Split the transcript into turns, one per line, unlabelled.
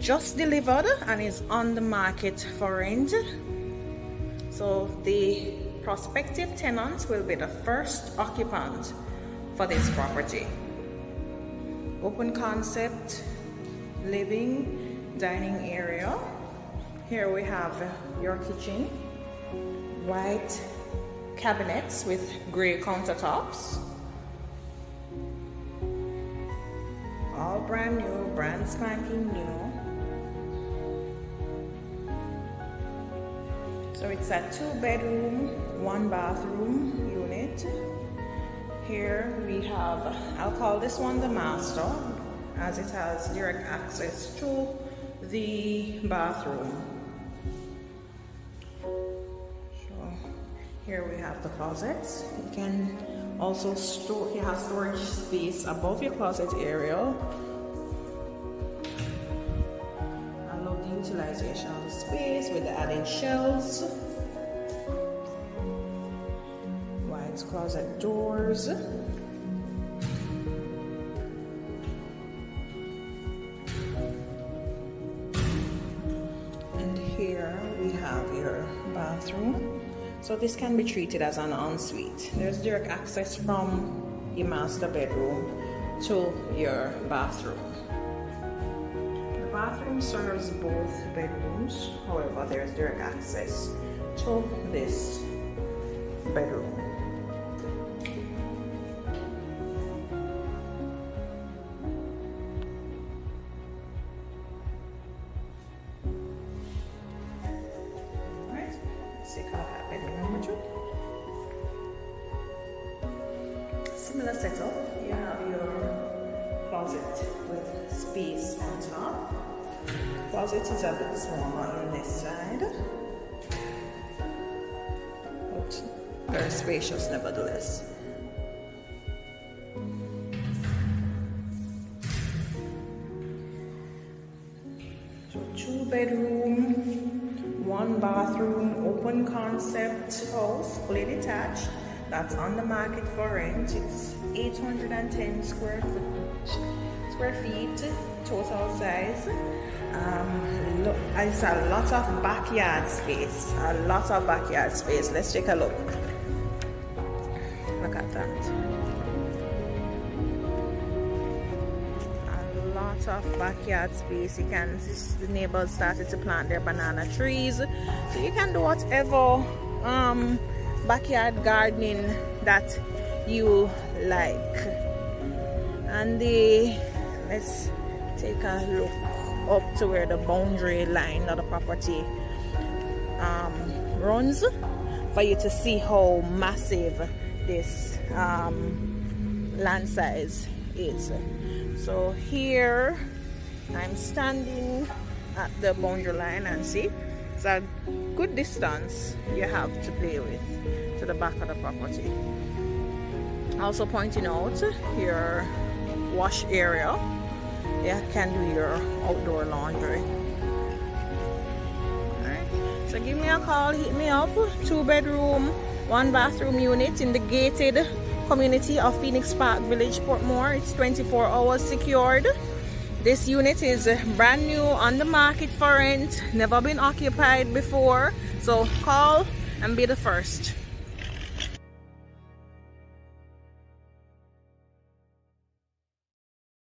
just delivered and is on the market for rent. So the prospective tenants will be the first occupant for this property. Open concept living dining area. Here we have your kitchen white cabinets with gray countertops. All brand new brand spanking new so it's a two bedroom one bathroom unit. Here we have I'll call this one the master as it has direct access to the bathroom. So here we have the closets. You can also store you have storage space above your closet area utilization of the space with the added shelves white closet doors. And here we have your bathroom. So this can be treated as an ensuite. There's direct access from your master bedroom to your bathroom bathroom serves both bedrooms however there's direct access to this bedroom. Similar setup, you have your closet with space on top. Closet is a bit smaller on this side, but very spacious nevertheless. So two bedroom, one bathroom, open concept house, fully detached. That's on the market for rent. It's 810 square foot, square feet total size. Um, look, it's a lot of backyard space. A lot of backyard space. Let's take a look. Look at that. A lot of backyard space. You can see the neighbors started to plant their banana trees. So you can do whatever um backyard gardening that you like. And the let's take a look up to where the boundary line of the property um, runs for you to see how massive this um, land size is. So here I'm standing at the boundary line and see a good distance you have to play with to the back of the property. Also pointing out your wash area. You can do your outdoor laundry. Alright, so give me a call hit me up. Two bedroom one bathroom unit in the gated community of Phoenix Park Village Portmore it's 24 hours secured this unit is brand new on the market for rent, never been occupied before. So call and be the first.